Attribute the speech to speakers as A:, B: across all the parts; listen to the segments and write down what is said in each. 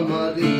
A: somebody.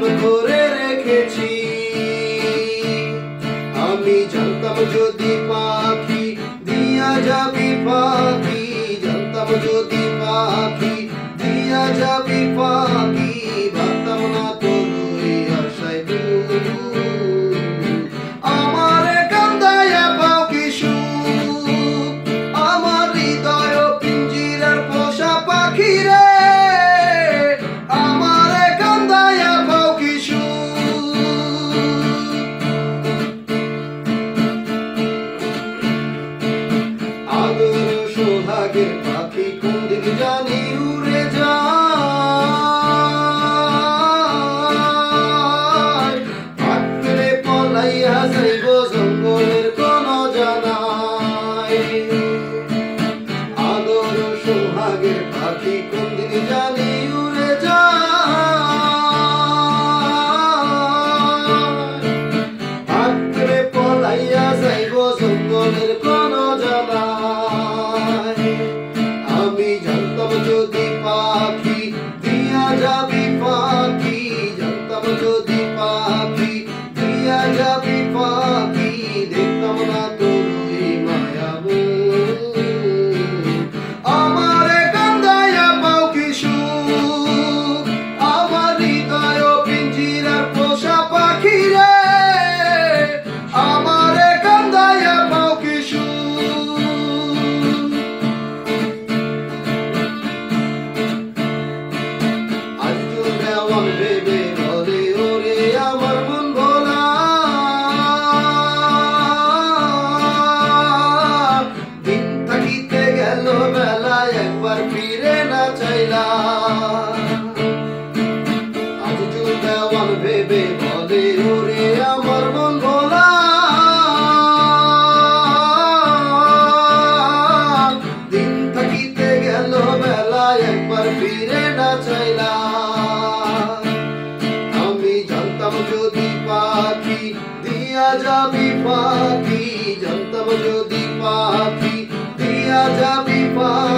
A: গোপন করে রেখেছি। আমি জানতাম যদি পাখি দিয়া যাবি পাখি, জানতাম যদি পাখি দিয়া যাবি পাখি। সৌভাগের পাখি কোনদিন জানিও? ওরে আমার মন ভোলা। দিন থাকিতে গেল, বেলা একবার ফিরে না চাইলা। আমি জানতাম যদি পাখি দিয়া যাবি পাখি, জানতাম যদি পাখি দিয়া যাবি পাখি।